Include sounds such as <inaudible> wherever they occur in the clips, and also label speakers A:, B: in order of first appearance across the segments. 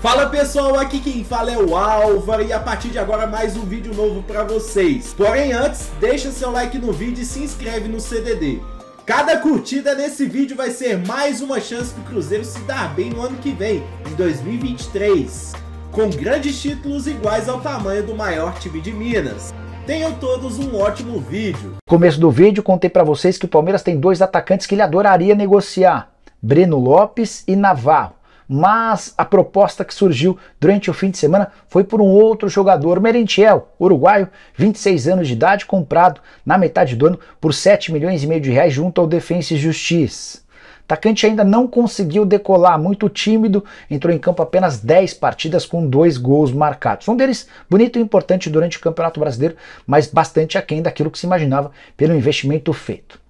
A: Fala pessoal, aqui quem fala é o Álvaro e a partir de agora mais um vídeo novo para vocês. Porém antes, deixa seu like no vídeo e se inscreve no CDD. Cada curtida nesse vídeo vai ser mais uma chance do Cruzeiro se dar bem no ano que vem, em 2023, com grandes títulos iguais ao tamanho do maior time de Minas. Tenham todos um ótimo vídeo.
B: Começo do vídeo contei para vocês que o Palmeiras tem dois atacantes que ele adoraria negociar, Breno Lopes e Navarro mas a proposta que surgiu durante o fim de semana foi por um outro jogador, Merentiel, uruguaio, 26 anos de idade, comprado na metade do ano por 7 milhões e meio de reais junto ao Defensa e Justiça. Atacante ainda não conseguiu decolar, muito tímido, entrou em campo apenas 10 partidas com dois gols marcados. Um deles bonito e importante durante o Campeonato Brasileiro, mas bastante aquém daquilo que se imaginava pelo investimento feito.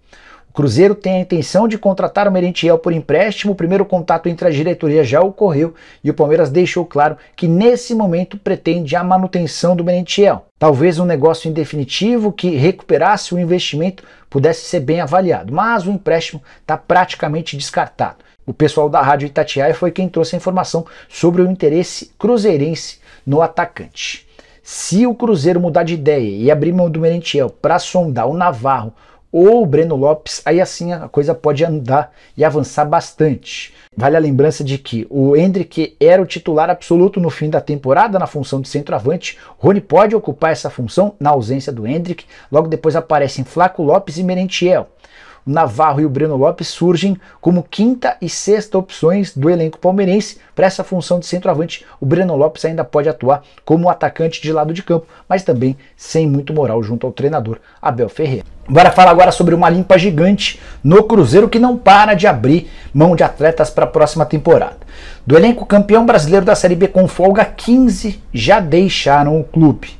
B: Cruzeiro tem a intenção de contratar o Merentiel por empréstimo. O primeiro contato entre a diretoria já ocorreu e o Palmeiras deixou claro que nesse momento pretende a manutenção do Merentiel. Talvez um negócio em definitivo que recuperasse o investimento pudesse ser bem avaliado, mas o empréstimo está praticamente descartado. O pessoal da Rádio Itatiaia foi quem trouxe a informação sobre o interesse cruzeirense no atacante. Se o Cruzeiro mudar de ideia e abrir mão do Merentiel para sondar o Navarro ou o Breno Lopes, aí assim a coisa pode andar e avançar bastante. Vale a lembrança de que o Hendrick era o titular absoluto no fim da temporada na função de centroavante. Rony pode ocupar essa função na ausência do Hendrick. Logo depois aparecem Flaco Lopes e Merentiel. O Navarro e o Breno Lopes surgem como quinta e sexta opções do elenco palmeirense para essa função de centroavante. O Breno Lopes ainda pode atuar como atacante de lado de campo, mas também sem muito moral junto ao treinador Abel Ferreira. Bora falar agora sobre uma limpa gigante no Cruzeiro que não para de abrir mão de atletas para a próxima temporada. Do elenco campeão brasileiro da Série B com folga, 15 já deixaram o clube.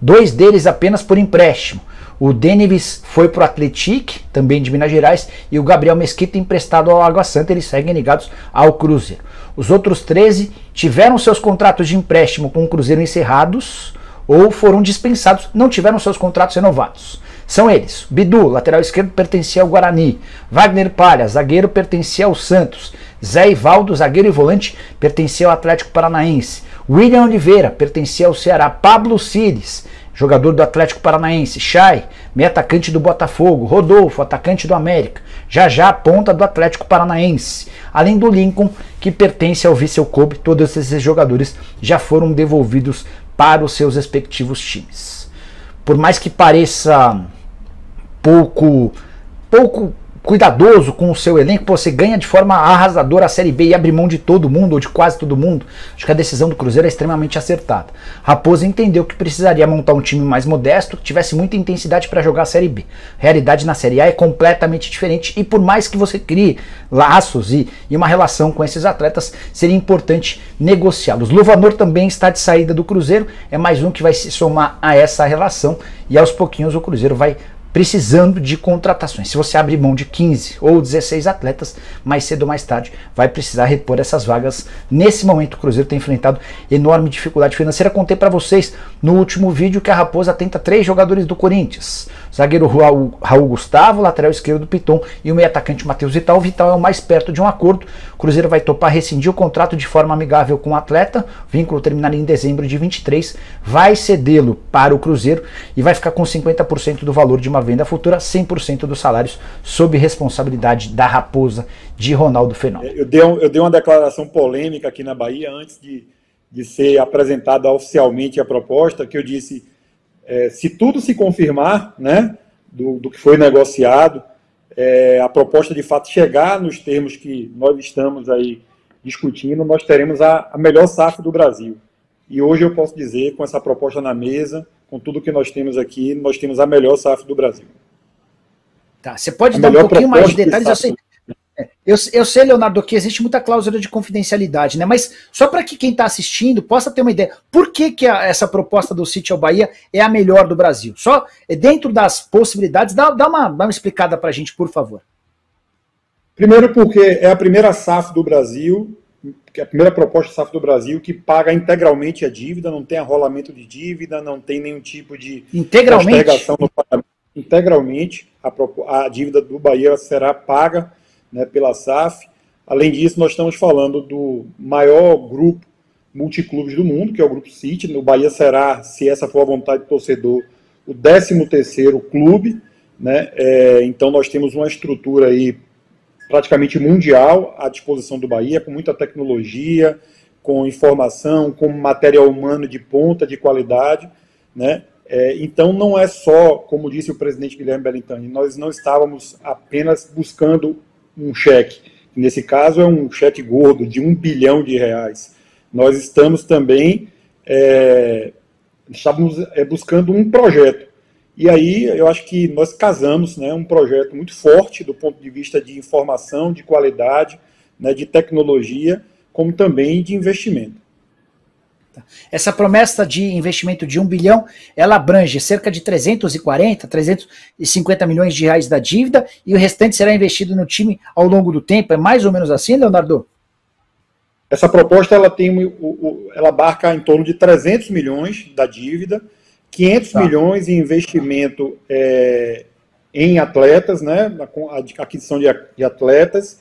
B: Dois deles apenas por empréstimo. O Denivis foi para o Atletic, também de Minas Gerais, e o Gabriel Mesquita emprestado ao Água Santa. Eles seguem ligados ao Cruzeiro. Os outros 13 tiveram seus contratos de empréstimo com o Cruzeiro encerrados ou foram dispensados, não tiveram seus contratos renovados. São eles: Bidu, lateral esquerdo, pertencia ao Guarani. Wagner Palha, zagueiro, pertencia ao Santos. Zé Ivaldo, zagueiro e volante, pertencia ao Atlético Paranaense. William Oliveira, pertencia ao Ceará. Pablo Cires, jogador do Atlético Paranaense. Chay, meio atacante do Botafogo. Rodolfo, atacante do América. Já já, ponta do Atlético Paranaense. Além do Lincoln, que pertence ao Vissel Kobe. Todos esses jogadores já foram devolvidos para os seus respectivos times. Por mais que pareça pouco pouco cuidadoso com o seu elenco, você ganha de forma arrasadora a Série B e abre mão de todo mundo, ou de quase todo mundo. Acho que a decisão do Cruzeiro é extremamente acertada. Raposa entendeu que precisaria montar um time mais modesto, que tivesse muita intensidade para jogar a Série B. Realidade na Série A é completamente diferente e por mais que você crie laços e, e uma relação com esses atletas, seria importante negociá-los. Luvanor também está de saída do Cruzeiro, é mais um que vai se somar a essa relação e aos pouquinhos o Cruzeiro vai precisando de contratações. Se você abrir mão de 15 ou 16 atletas, mais cedo ou mais tarde vai precisar repor essas vagas. Nesse momento o Cruzeiro tem enfrentado enorme dificuldade financeira. Contei para vocês no último vídeo que a Raposa tenta três jogadores do Corinthians. Zagueiro Raul, Raul Gustavo, lateral esquerdo do Piton e o meio atacante Matheus Vital. Vital é o mais perto de um acordo. Cruzeiro vai topar rescindir o contrato de forma amigável com o atleta. Vínculo terminaria em dezembro de 23. Vai cedê-lo para o Cruzeiro e vai ficar com 50% do valor de uma venda futura, 100% dos salários sob responsabilidade da Raposa de Ronaldo Fenômeno.
C: Eu dei, um, eu dei uma declaração polêmica aqui na Bahia antes de, de ser apresentada oficialmente a proposta, que eu disse é, se tudo se confirmar, né, do, do que foi negociado, é, a proposta de fato chegar nos termos que nós estamos aí discutindo, nós teremos a, a melhor SAF do Brasil. E hoje eu posso dizer, com essa proposta na mesa, com tudo que nós temos aqui, nós temos a melhor SAF do Brasil.
B: Tá, você pode a dar um pouquinho mais de detalhes? De eu sei, eu, eu sei, Leonardo, que existe muita cláusula de confidencialidade, né? Mas só para que quem está assistindo possa ter uma ideia, por que, que a, essa proposta do City ao Bahia é a melhor do Brasil? Só dentro das possibilidades, dá, dá, uma, dá uma explicada para a gente, por favor.
C: Primeiro, porque é a primeira SAF do Brasil, que é a primeira proposta SAF do Brasil que paga integralmente a dívida, não tem arrolamento de dívida, não tem nenhum tipo de
B: integralmente
C: no pagamento. Integralmente, a, a dívida do Bahia será paga né, pela SAF. Além disso, nós estamos falando do maior grupo multiclubes do mundo, que é o Grupo City. O Bahia será, se essa for a vontade do torcedor, o 13º clube, né? É, então nós temos uma estrutura aí praticamente mundial à disposição do Bahia, com muita tecnologia, com informação, com material humano de ponta, de qualidade, né? É, então não é só, como disse o presidente Guilherme Bellintani, nós não estávamos apenas buscando um cheque. Nesse caso é um cheque gordo de um bilhão de reais. Nós estamos também é, estávamos é, buscando um projeto. E aí eu acho que nós casamos né, um projeto muito forte do ponto de vista de informação, de qualidade, né, de tecnologia, como também de investimento.
B: Essa promessa de investimento de um bilhão, ela abrange cerca de 340, 350 milhões de reais da dívida e o restante será investido no time ao longo do tempo. É mais ou menos assim, Leonardo?
C: Essa proposta ela tem, ela abarca em torno de 300 milhões da dívida, 500 tá. milhões em investimento é, em atletas, né, a aquisição de atletas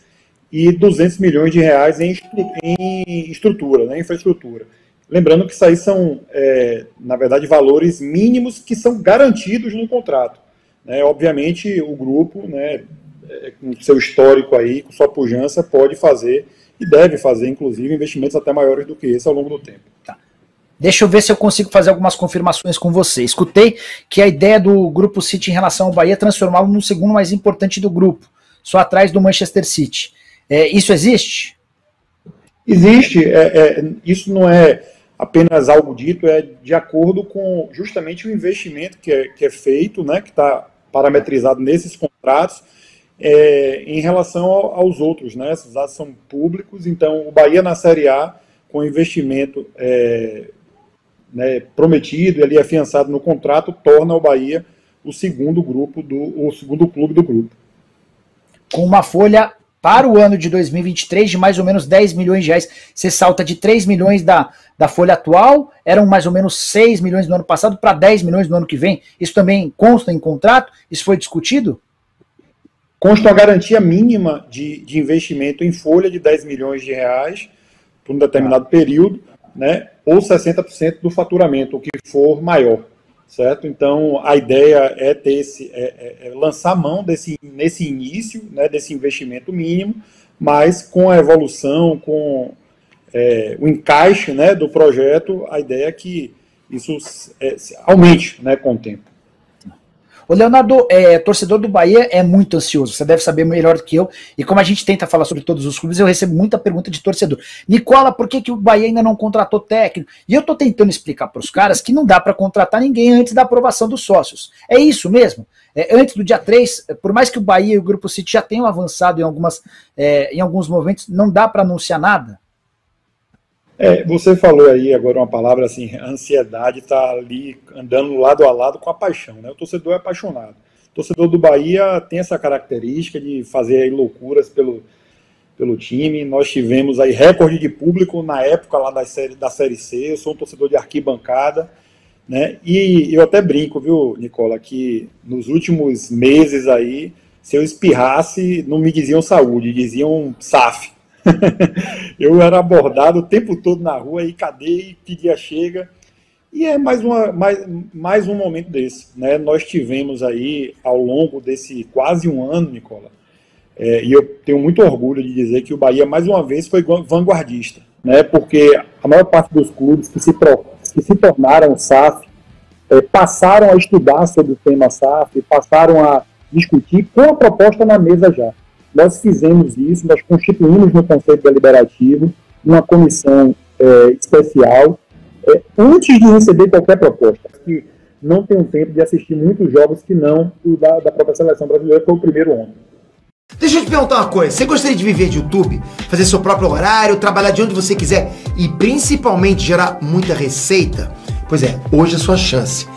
C: e 200 milhões de reais em, em estrutura, né, infraestrutura. Lembrando que isso aí são, é, na verdade, valores mínimos que são garantidos no contrato. Né? Obviamente, o grupo, né, é, com seu histórico aí, com sua pujança, pode fazer e deve fazer, inclusive, investimentos até maiores do que esse ao longo do tempo.
B: Tá. Deixa eu ver se eu consigo fazer algumas confirmações com você. Escutei que a ideia do Grupo City em relação ao Bahia é transformá-lo no segundo mais importante do grupo, só atrás do Manchester City. É, isso existe?
C: Existe. É, é, isso não é apenas algo dito, é de acordo com justamente o investimento que é, que é feito, né, que está parametrizado nesses contratos, é, em relação aos outros, né, esses dados são públicos, então o Bahia na Série A, com investimento é, né, prometido e ali afiançado no contrato, torna o Bahia o segundo grupo do o segundo clube do grupo.
B: Com uma folha para o ano de 2023 de mais ou menos 10 milhões de reais. Você salta de 3 milhões da, da folha atual, eram mais ou menos 6 milhões no ano passado, para 10 milhões no ano que vem. Isso também consta em contrato? Isso foi discutido?
C: Consta a garantia mínima de, de investimento em folha de 10 milhões de reais por um determinado ah. período, né, ou 60% do faturamento, o que for maior certo? Então a ideia é ter esse, é, é, é lançar mão desse nesse início, né, desse investimento mínimo, mas com a evolução, com é, o encaixe, né, do projeto, a ideia é que isso é, aumente, né, com o tempo.
B: O Leonardo, é, torcedor do Bahia, é muito ansioso. Você deve saber melhor do que eu. E como a gente tenta falar sobre todos os clubes, eu recebo muita pergunta de torcedor. Nicola, por que, que o Bahia ainda não contratou técnico? E eu tô tentando explicar para os caras que não dá para contratar ninguém antes da aprovação dos sócios. É isso mesmo. É, antes do dia 3, por mais que o Bahia e o Grupo City já tenham avançado em, algumas, é, em alguns momentos, não dá para anunciar nada?
C: É, você falou aí agora uma palavra assim, ansiedade está ali andando lado a lado com a paixão, né? O torcedor é apaixonado. O torcedor do Bahia tem essa característica de fazer loucuras pelo, pelo time. Nós tivemos aí recorde de público na época lá da série, da série C. Eu sou um torcedor de arquibancada, né? E eu até brinco, viu, Nicola, que nos últimos meses aí, se eu espirrasse, não me diziam saúde, diziam SAF. <laughs> eu era abordado o tempo todo na rua e cadê? pedia chega. E é mais, uma, mais, mais um momento desse. Né? Nós tivemos aí, ao longo desse quase um ano, Nicola, é, e eu tenho muito orgulho de dizer que o Bahia, mais uma vez, foi vanguardista. Né? Porque a maior parte dos clubes que se, que se tornaram SAF é, passaram a estudar sobre o tema SAF, passaram a discutir com a proposta na mesa já. Nós fizemos isso, nós constituímos no Conselho Deliberativo uma comissão é, especial é, antes de receber qualquer proposta. Que não tenho tempo de assistir muitos jogos que não o da, da própria seleção brasileira, que foi o primeiro ontem.
D: Deixa eu te perguntar uma coisa. Você gostaria de viver de YouTube? Fazer seu próprio horário, trabalhar de onde você quiser e principalmente gerar muita receita? Pois é, hoje é a sua chance.